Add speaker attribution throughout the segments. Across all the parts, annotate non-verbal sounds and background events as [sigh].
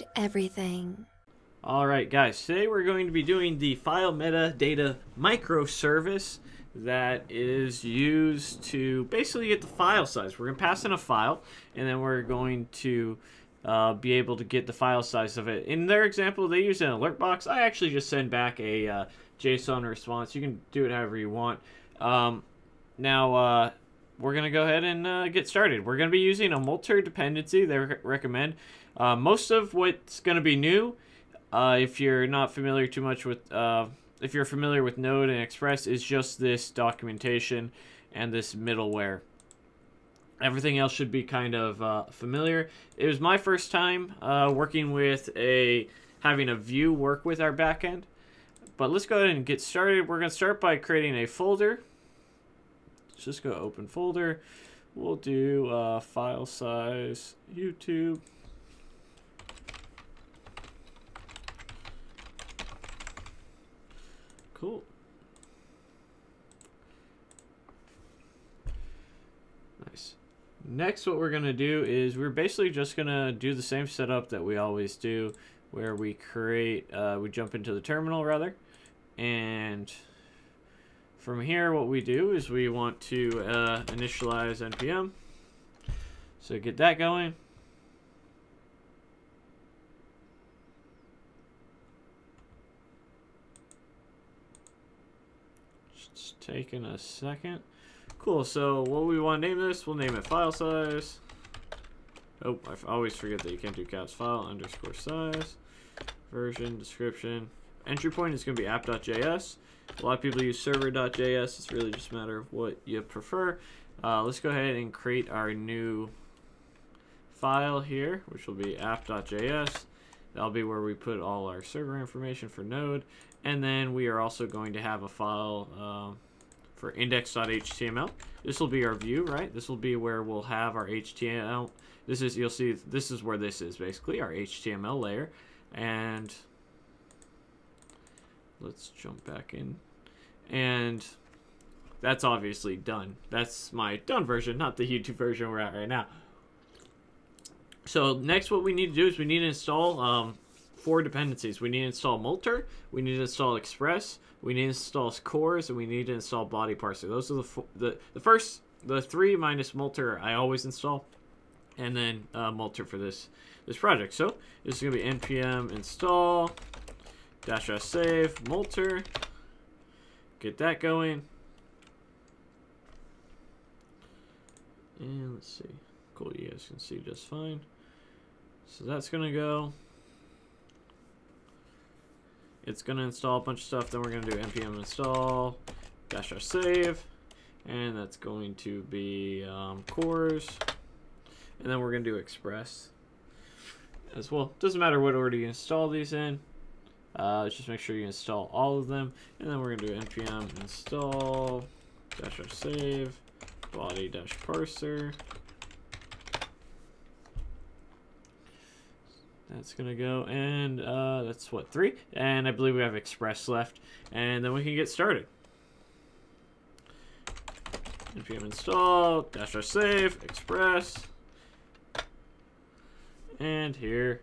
Speaker 1: Node everything.
Speaker 2: Alright guys, today we're going to be doing the file metadata microservice that is used to basically get the file size. We're going to pass in a file and then we're going to uh, be able to get the file size of it. In their example, they use an alert box. I actually just send back a uh, JSON response. You can do it however you want. Um, now, uh, we're going to go ahead and uh, get started. We're going to be using a multer dependency they re recommend. Uh, most of what's going to be new, uh, if you're not familiar too much with, uh, if you're familiar with Node and Express, is just this documentation and this middleware. Everything else should be kind of uh, familiar. It was my first time uh, working with a, having a view work with our backend. But let's go ahead and get started. We're going to start by creating a folder. Let's just go open folder. We'll do uh, file size, YouTube. Cool. Nice. Next, what we're going to do is we're basically just going to do the same setup that we always do, where we create, uh, we jump into the terminal rather, and from here what we do is we want to uh, initialize npm. So get that going. Just taking a second. Cool, so what we want to name this, we'll name it file size. Oh, I always forget that you can't do caps file underscore size. Version, description. Entry point is going to be app.js. A lot of people use server.js. It's really just a matter of what you prefer. Uh, let's go ahead and create our new file here, which will be app.js. That'll be where we put all our server information for Node. And then we are also going to have a file uh, for index.html. This will be our view, right? This will be where we'll have our HTML. This is, you'll see, this is where this is basically, our HTML layer. And let's jump back in. And that's obviously done. That's my done version, not the YouTube version we're at right now. So next what we need to do is we need to install um, four dependencies. We need to install Multer, we need to install Express, we need to install CORS, and we need to install Body Parser. Those are the the, the first, the three minus Multer I always install, and then uh, Multer for this this project. So this is going to be npm install dash s save Multer. Get that going. And let's see. Cool, you guys can see just fine. So that's to go. It's to install a bunch of stuff. Then we're to do npm install dash r save. And that's going to be um, CORS. And then we're to do express as well. Doesn't matter what order you install these in. Uh, just make sure you install all of them. And then we're to do npm install dash r save body dash parser. That's gonna go, and uh, that's what, three? And I believe we have Express left, and then we can get started. npm install, dash r save, Express, and here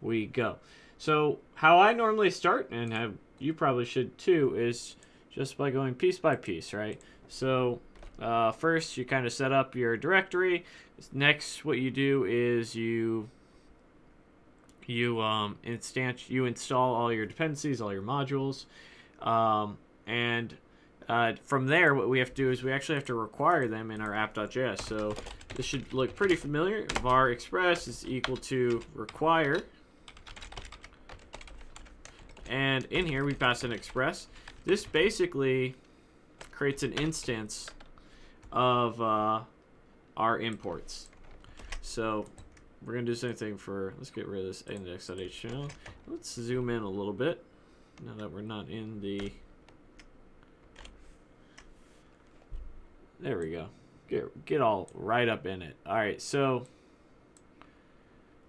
Speaker 2: we go. So how I normally start, and have, you probably should too, is just by going piece by piece, right? So uh, first you kind of set up your directory. Next, what you do is you you um, instanti you install all your dependencies, all your modules, um, and uh, from there, what we have to do is we actually have to require them in our app.js. So this should look pretty familiar. var express is equal to require, and in here we pass an express. This basically creates an instance of uh, our imports. So we're going to do the same thing for, let's get rid of this index.html. Let's zoom in a little bit now that we're not in the, there we go. Get, get all right up in it. All right, so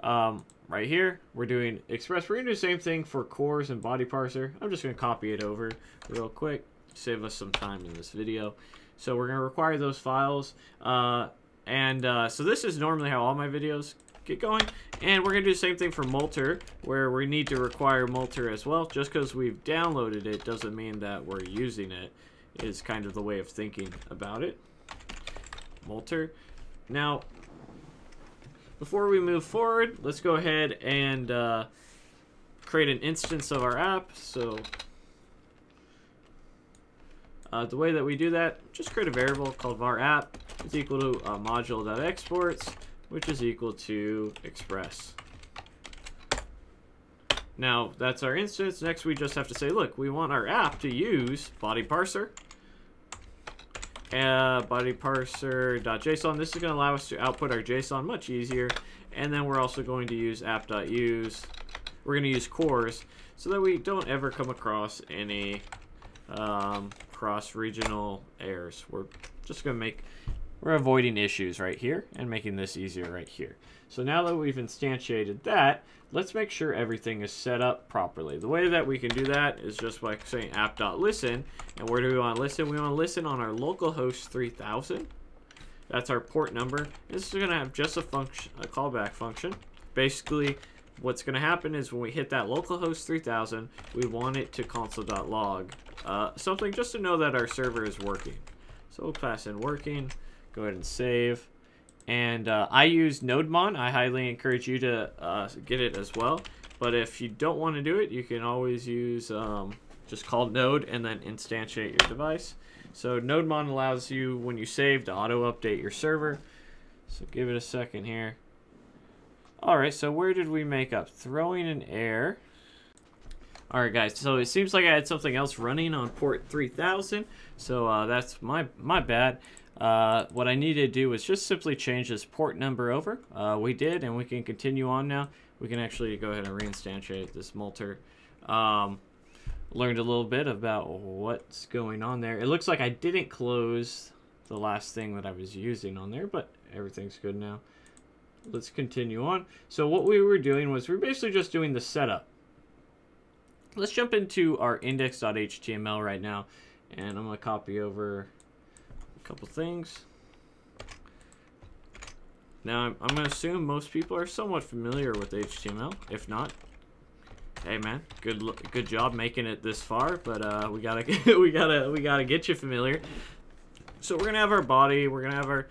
Speaker 2: um, right here, we're doing Express. We're going to do the same thing for CORS and body parser. I'm just going to copy it over real quick, save us some time in this video. So we're going to require those files. Uh, and uh, so this is normally how all my videos get going. And we're going to do the same thing for Multer, where we need to require Multer as well. Just because we've downloaded it doesn't mean that we're using it, is kind of the way of thinking about it. Multer. Now, before we move forward, let's go ahead and uh, create an instance of our app. So uh, the way that we do that, just create a variable called var app is equal to uh, module.exports, which is equal to express. Now, that's our instance. Next, we just have to say, look, we want our app to use body parser. Uh, body parser.json. This is going to allow us to output our JSON much easier. And then we're also going to use app.use. We're going to use CORS so that we don't ever come across any um, cross-regional errors. We're just going to make, we're avoiding issues right here and making this easier right here. So now that we've instantiated that, let's make sure everything is set up properly. The way that we can do that is just by saying app.listen. And where do we want to listen? We want to listen on our localhost 3000. That's our port number. This is going to have just a function, a callback function. Basically, what's going to happen is when we hit that localhost 3000, we want it to console.log uh, something just to know that our server is working. So we'll pass in working, go ahead and save. And uh, I use NodeMon. I highly encourage you to uh, get it as well. But if you don't want to do it, you can always use um, just call node and then instantiate your device. So NodeMon allows you, when you save, to auto-update your server. So give it a second here. All right, so where did we make up? Throwing an error. All right, guys. So it seems like I had something else running on port 3000. So uh, that's my my bad. Uh, what I need to do is just simply change this port number over. Uh, we did, and we can continue on now. We can actually go ahead and reinstantiate this Multer. Um, learned a little bit about what's going on there. It looks like I didn't close the last thing that I was using on there, but everything's good now let's continue on. So what we were doing was we are basically just doing the setup. Let's jump into our index.html right now, and I'm going to copy over couple things. Now, I'm, I'm going to assume most people are somewhat familiar with HTML. If not, hey man, good look good job making it this far. But uh, we gotta [laughs] we gotta we gotta get you familiar. So we're gonna have our body, we're gonna have our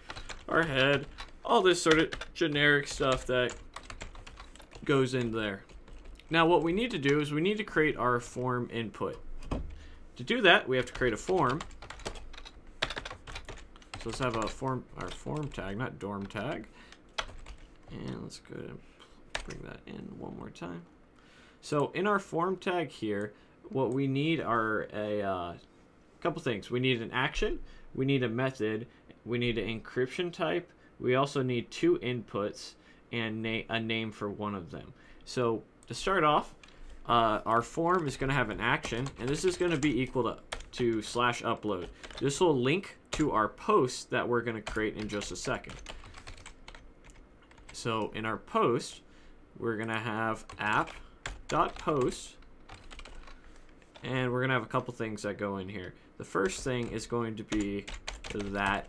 Speaker 2: our head, all this sort of generic stuff that goes in there. Now what we need to do is we need to create our form input. To do that, we have to create a form. So let's have a form, our form tag, not dorm tag. And let's go and bring that in one more time. So in our form tag here, what we need are a uh, couple things. We need an action, we need a method, we need an encryption type, we also need two inputs and na a name for one of them. So to start off, uh, our form is going to have an action, and this is going to be equal to, to slash upload. This will link to our post that we're going to create in just a second. So in our post, we're going to have app.post, and we're going to have a couple things that go in here. The first thing is going to be that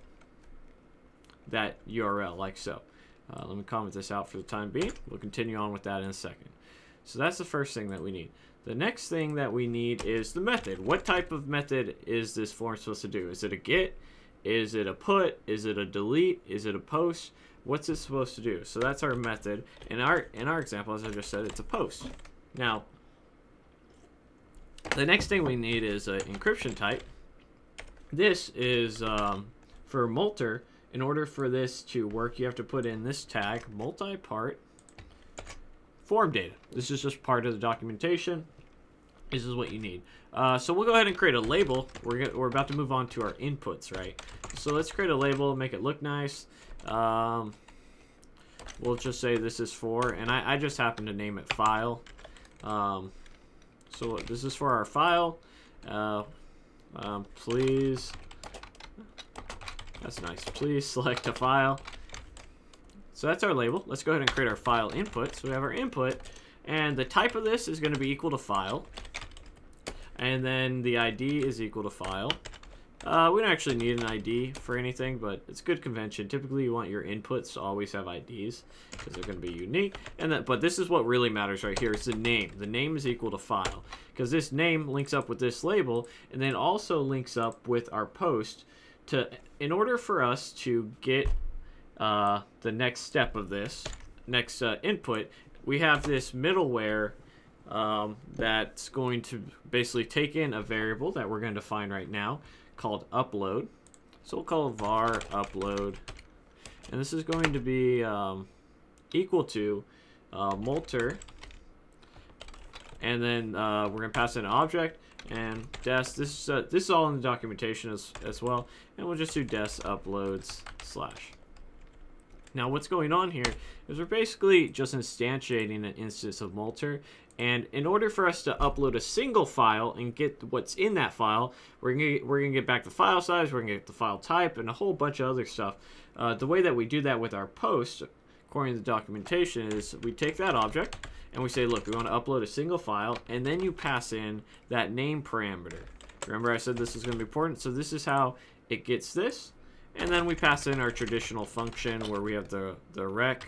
Speaker 2: that URL like so. Uh, let me comment this out for the time being. We'll continue on with that in a second. So that's the first thing that we need. The next thing that we need is the method. What type of method is this form supposed to do? Is it a get? Is it a put? Is it a delete? Is it a post? What's it supposed to do? So that's our method. In our in our example, as I just said, it's a post. Now, the next thing we need is an encryption type. This is um, for Multer in order for this to work, you have to put in this tag, multi-part form data. This is just part of the documentation. This is what you need. Uh, so we'll go ahead and create a label. We're, we're about to move on to our inputs, right? So let's create a label, make it look nice. Um, we'll just say this is for, and I, I just happen to name it file. Um, so this is for our file. Uh, um, please that's nice. Please [laughs] select a file. So that's our label. Let's go ahead and create our file input. So we have our input, and the type of this is going to be equal to file. And then the ID is equal to file. Uh, we don't actually need an ID for anything, but it's good convention. Typically, you want your inputs to always have IDs because they're going to be unique. And that, but this is what really matters right here. It's the name. The name is equal to file because this name links up with this label, and then also links up with our post. To in order for us to get uh, the next step of this next uh, input, we have this middleware um, that's going to basically take in a variable that we're going to define right now called upload. So we'll call var upload. And this is going to be um, equal to uh, multer. And then uh, we're going to pass in an object and dest. This is, uh, this is all in the documentation as, as well. And we'll just do dest uploads slash. Now what's going on here is we're basically just instantiating an instance of multer and in order for us to upload a single file and get what's in that file, we're gonna we're gonna get back the file size, we're gonna get the file type, and a whole bunch of other stuff. Uh, the way that we do that with our post, according to the documentation, is we take that object and we say, look, we want to upload a single file, and then you pass in that name parameter. Remember, I said this is going to be important, so this is how it gets this, and then we pass in our traditional function where we have the the req,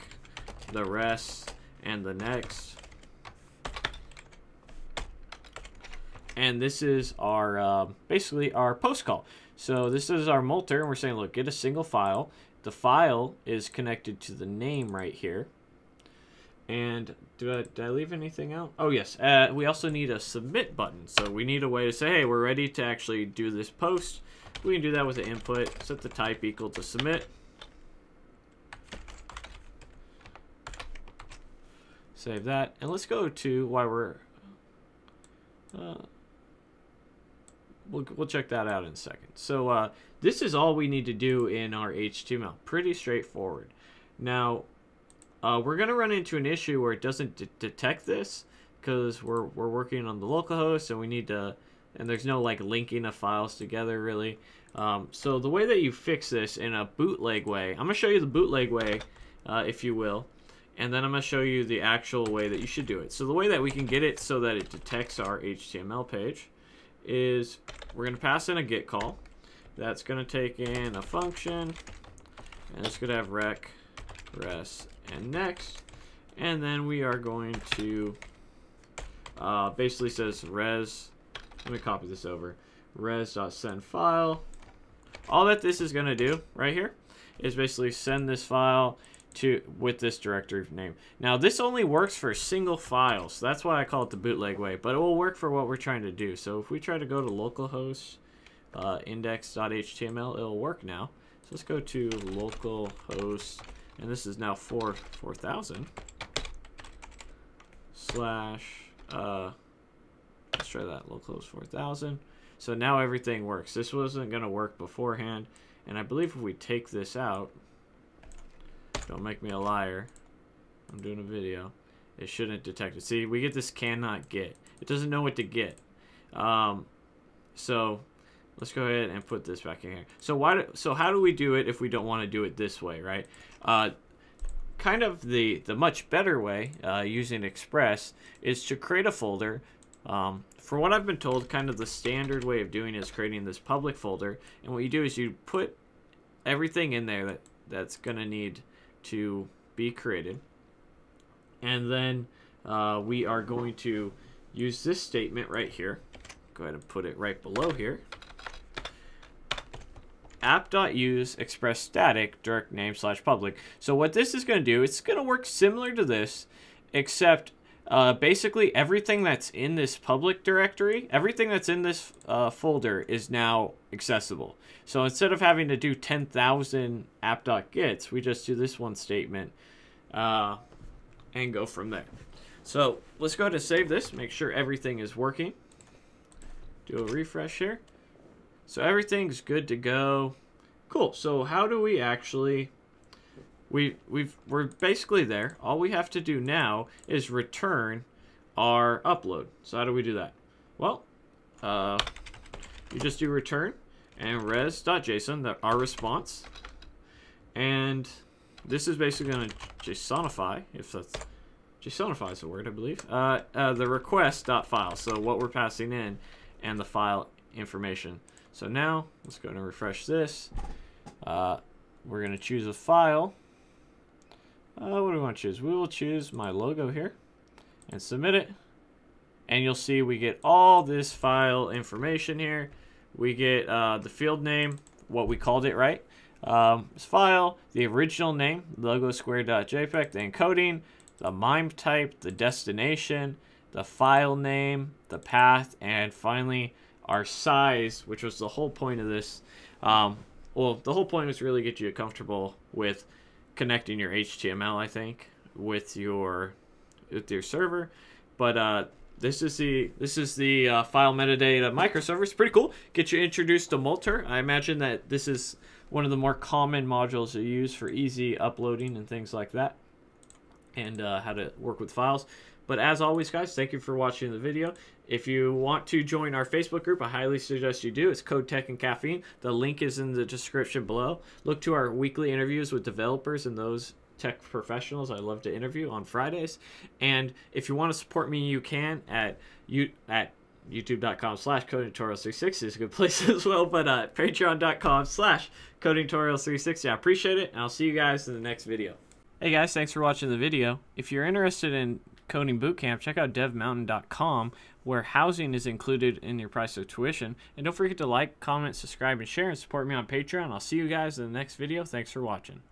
Speaker 2: the rest, and the next and this is our uh, basically our post call. So this is our multer, and we're saying, look, get a single file. The file is connected to the name right here. And do I, did I leave anything out? Oh, yes. Uh, we also need a submit button. So we need a way to say, hey, we're ready to actually do this post. We can do that with the input. Set the type equal to submit. Save that. And let's go to why we're... Uh, we'll, we'll check that out in a second. So uh, this is all we need to do in our HTML. Pretty straightforward. Now, uh, we're going to run into an issue where it doesn't detect this because we're, we're working on the localhost and we need to, and there's no like linking of files together really. Um, so the way that you fix this in a bootleg way, I'm going to show you the bootleg way, uh, if you will, and then I'm going to show you the actual way that you should do it. So the way that we can get it so that it detects our HTML page is we're going to pass in a get call. That's going to take in a function, and it's going to have req, res, and next. And then we are going to uh, basically says res. Let me copy this over. Res.send file. All that this is going to do right here is basically send this file to with this directory name. Now this only works for single files, so that's why I call it the bootleg way, but it will work for what we're trying to do. So if we try to go to localhost uh, index.html, it'll work now. So let's go to localhost, and this is now 4 4000 slash, uh, let's try that, Little close. 4000. So now everything works. This wasn't going to work beforehand, and I believe if we take this out, don't make me a liar. I'm doing a video. It shouldn't detect it. See, we get this cannot get. It doesn't know what to get. Um, so let's go ahead and put this back in here. So why? Do, so how do we do it if we don't want to do it this way, right? Uh, kind of the the much better way uh, using Express is to create a folder. Um, for what I've been told, kind of the standard way of doing is creating this public folder, and what you do is you put everything in there that that's gonna need to be created. And then uh, we are going to use this statement right here. Go ahead and put it right below here. app.use express static direct name slash public. So what this is going to do, it's going to work similar to this, except uh, basically everything that's in this public directory, everything that's in this uh, folder is now accessible. So instead of having to do 10,000 app.gets, we just do this one statement uh, and go from there. So let's go and save this, make sure everything is working. Do a refresh here. So everything's good to go. Cool. So how do we actually we we've we're basically there. All we have to do now is return our upload. So how do we do that? Well, uh, you just do return and res.json, that our response, and this is basically going to JSONify, if that's JSONify is the word, I believe. Uh, uh, the request.file, so what we're passing in, and the file information. So now, let's go and refresh this. Uh, we're going to choose a file. Uh, what do we want to choose? We will choose my logo here and submit it. And you'll see we get all this file information here. We get uh, the field name, what we called it, right? Um, this file, the original name, logo square.jpg, the encoding, the MIME type, the destination, the file name, the path, and finally our size, which was the whole point of this. Um, well, the whole point was really get you comfortable with connecting your HTML, I think, with your with your server. But uh, this is the this is the uh, file metadata microservice. Pretty cool. Get you introduced to Multer. I imagine that this is one of the more common modules to use for easy uploading and things like that, and uh, how to work with files. But as always, guys, thank you for watching the video. If you want to join our Facebook group, I highly suggest you do. It's Code Tech and Caffeine. The link is in the description below. Look to our weekly interviews with developers and those tech professionals I love to interview on Fridays. And if you want to support me, you can at you at youtube.com slash coding tutorial 360 is a good [laughs] place as well but uh patreon.com slash coding tutorial 360 i appreciate it and i'll see you guys in the next video hey guys thanks for watching the video if you're interested in coding bootcamp check out devmountain.com where housing is included in your price of tuition. And don't forget to like comment subscribe and share and support me on patreon. I'll see you guys in the next video. Thanks for watching